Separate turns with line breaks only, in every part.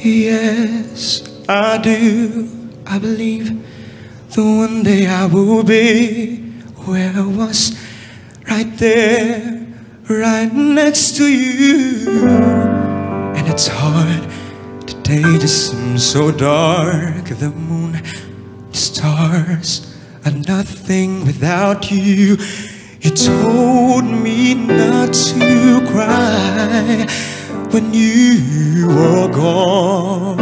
Yes, I do. I believe that one day I will be where I was, right there, right next to you. And it's hard, today just seems so dark. The moon, the stars are nothing without you. You told me not to cry when you were gone.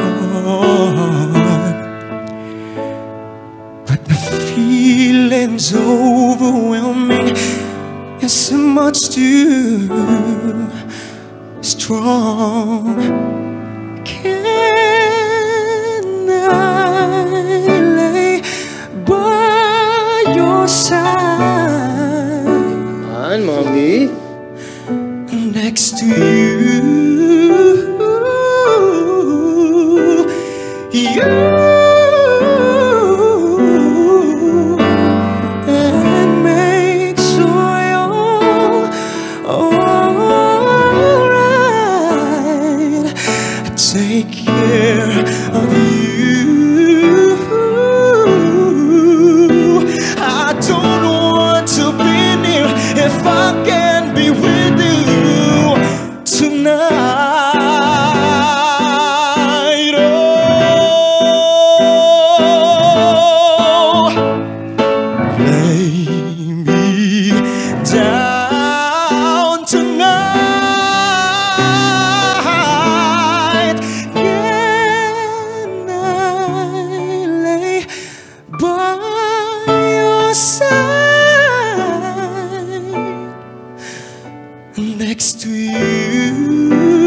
But the feeling's overwhelming. It's so much too strong. Can I lay by your side? Man,
Mommy.
next to. You take care of you. I don't want to be near if I can be with you tonight. Oh, lay me down. next to you.